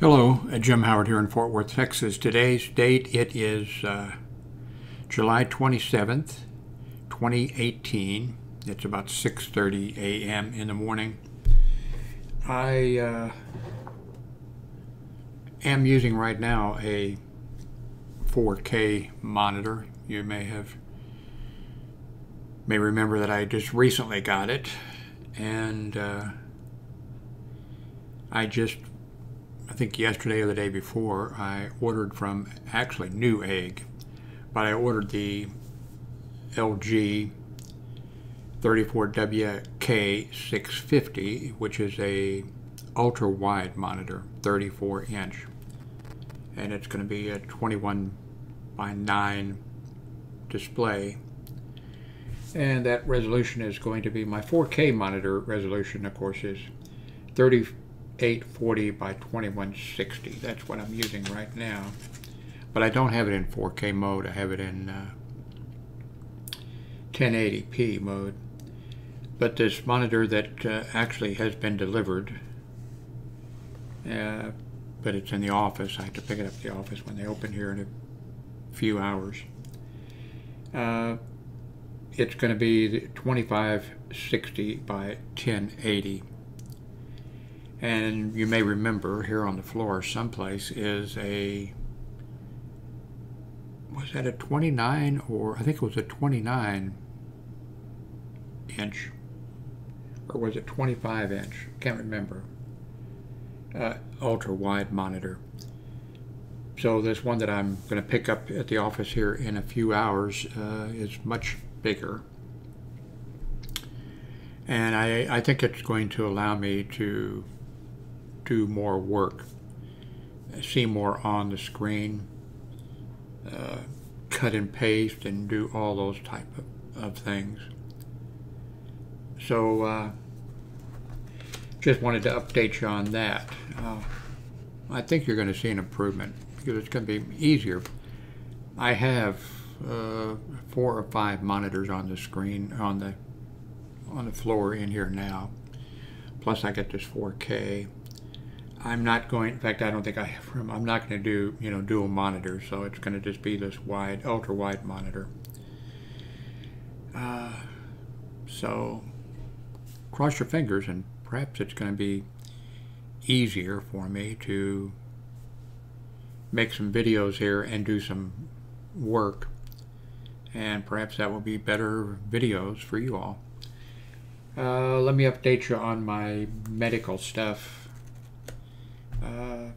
Hello, Jim Howard here in Fort Worth, Texas. Today's date it is uh, July 27th, 2018. It's about 6:30 a.m. in the morning. I uh, am using right now a 4K monitor. You may have may remember that I just recently got it, and uh, I just I think yesterday or the day before I ordered from actually Newegg, but I ordered the LG 34WK650, which is a ultra wide monitor, 34 inch, and it's going to be a 21 by 9 display. And that resolution is going to be my 4K monitor resolution, of course, is 3840 by 2160. That's what I'm using right now. But I don't have it in 4K mode. I have it in uh, 1080p mode. But this monitor that uh, actually has been delivered, uh, but it's in the office. I have to pick it up at the office when they open here in a few hours. Uh, it's going to be 2560 by 1080. And you may remember here on the floor someplace is a was that a 29 or I think it was a 29 inch or was it 25 inch? Can't remember. Uh, ultra wide monitor. So this one that I'm going to pick up at the office here in a few hours uh, is much bigger. And I, I think it's going to allow me to do more work, see more on the screen, uh, cut and paste and do all those type of, of things. So uh, just wanted to update you on that. Uh, I think you're going to see an improvement because it's going to be easier. I have uh, four or five monitors on the screen on the on the floor in here now. Plus, I get this 4K. I'm not going. In fact, I don't think I have room. I'm not going to do you know dual monitors, so it's going to just be this wide, ultra wide monitor. Uh, so cross your fingers, and perhaps it's going to be easier for me to make some videos here and do some work and perhaps that will be better videos for you all. Uh, let me update you on my medical stuff. Uh,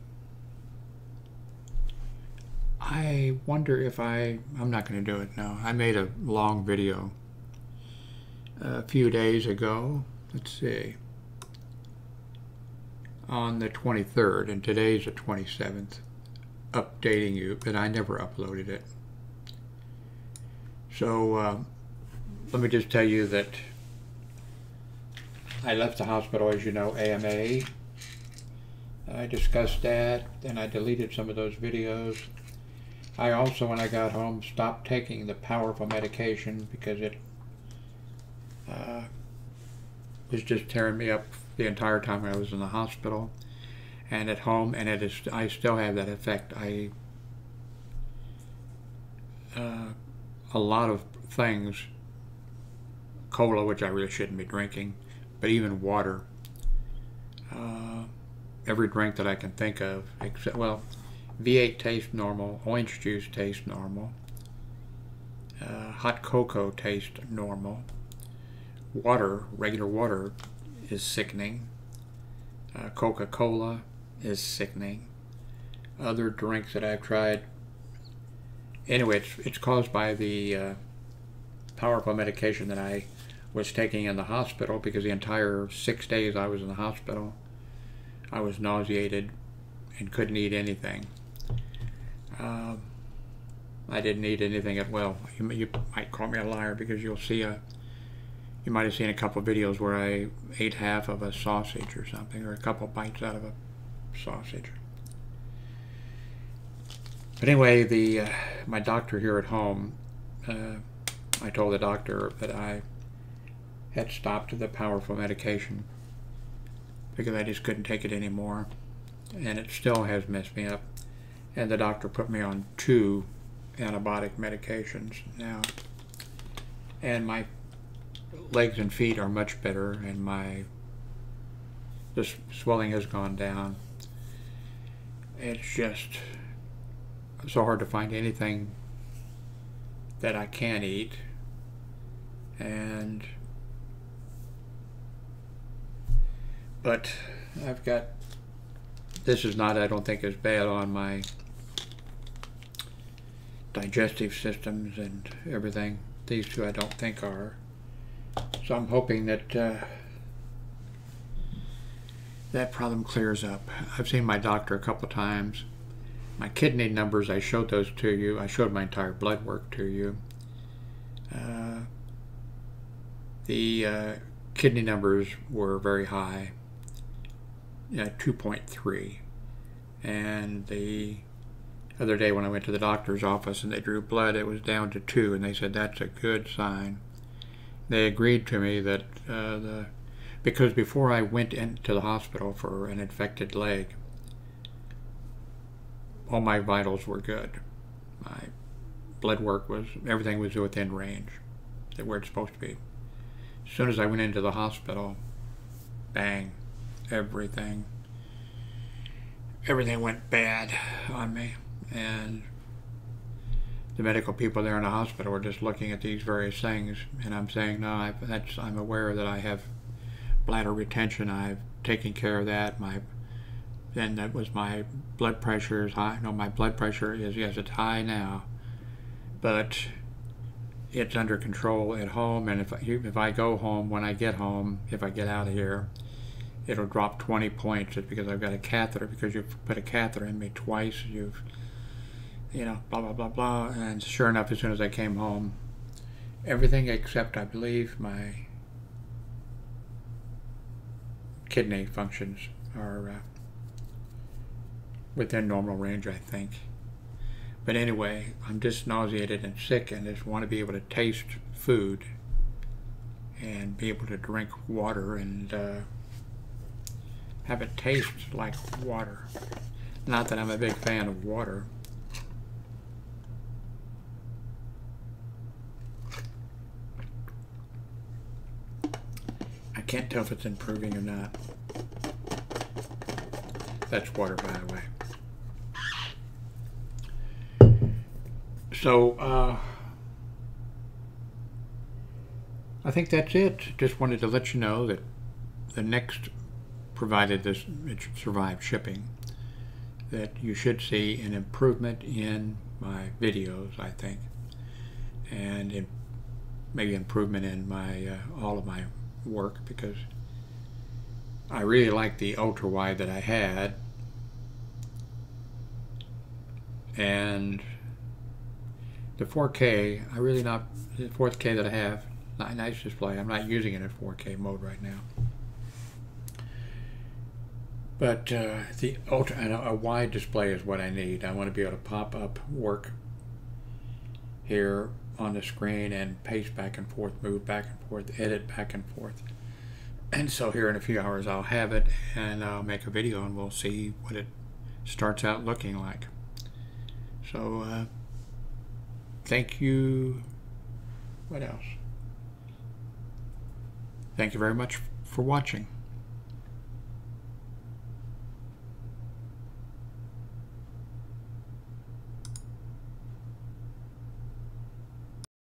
I wonder if I, I'm not going to do it now. I made a long video a few days ago. Let's see. On the 23rd, and today's the 27th, updating you, but I never uploaded it. So uh, let me just tell you that I left the hospital, as you know, AMA. I discussed that, and I deleted some of those videos. I also, when I got home, stopped taking the powerful medication because it uh, was just tearing me up the entire time I was in the hospital and at home, and it is. I still have that effect. I uh, a lot of things, cola, which I really shouldn't be drinking, but even water. Uh, every drink that I can think of, except, well, V8 tastes normal, orange juice tastes normal, uh, hot cocoa tastes normal, water, regular water, is sickening, uh, Coca Cola is sickening. Other drinks that I've tried anyway, it's, it's caused by the uh, powerful medication that I was taking in the hospital because the entire six days I was in the hospital, I was nauseated and couldn't eat anything. Um, I didn't eat anything at well. You, you, might call me a liar because you'll see a. You might have seen a couple of videos where I ate half of a sausage or something, or a couple bites out of a sausage. But anyway, the uh, my doctor here at home, uh, I told the doctor that I had stopped the powerful medication because I just couldn't take it anymore. and it still has messed me up. And the doctor put me on two antibiotic medications now. And my legs and feet are much better, and my the swelling has gone down. It's just so hard to find anything that I can eat, and but I've got this is not I don't think as bad on my digestive systems and everything. These two I don't think are. So I'm hoping that uh, that problem clears up. I've seen my doctor a couple times. My kidney numbers, I showed those to you. I showed my entire blood work to you. Uh, the uh, kidney numbers were very high, at 2.3. And the other day when I went to the doctor's office and they drew blood, it was down to 2, and they said that's a good sign. They agreed to me that uh, the because before I went into the hospital for an infected leg, all my vitals were good. My blood work was, everything was within range, that where it's supposed to be. As soon as I went into the hospital, bang, everything, everything went bad on me. And the medical people there in the hospital were just looking at these various things, and I'm saying, no, I, that's, I'm aware that I have bladder retention. I've taken care of that. My then that was my blood pressure is high. No, my blood pressure is yes, it's high now, but it's under control at home. And if if I go home, when I get home, if I get out of here, it'll drop 20 points. It's because I've got a catheter. Because you've put a catheter in me twice. You've you know blah blah blah blah. And sure enough, as soon as I came home, everything except I believe my kidney functions are uh, within normal range, I think. But anyway, I'm just nauseated and sick and just want to be able to taste food and be able to drink water and uh, have it taste like water. Not that I'm a big fan of water. I can't tell if it's improving or not. That's water, by the way. So, uh, I think that's it. Just wanted to let you know that the next, provided this it survive shipping, that you should see an improvement in my videos, I think, and in, maybe improvement in my uh, all of my work because I really like the ultra wide that I had. And the 4K I really not the 4K that I have nice display. I'm not using it in 4K mode right now but uh, the ultra and a, a wide display is what I need I want to be able to pop up work here on the screen and paste back and forth move back and forth edit back and forth and so here in a few hours I'll have it and I'll make a video and we'll see what it starts out looking like. So uh, thank you. What else? Thank you very much for watching.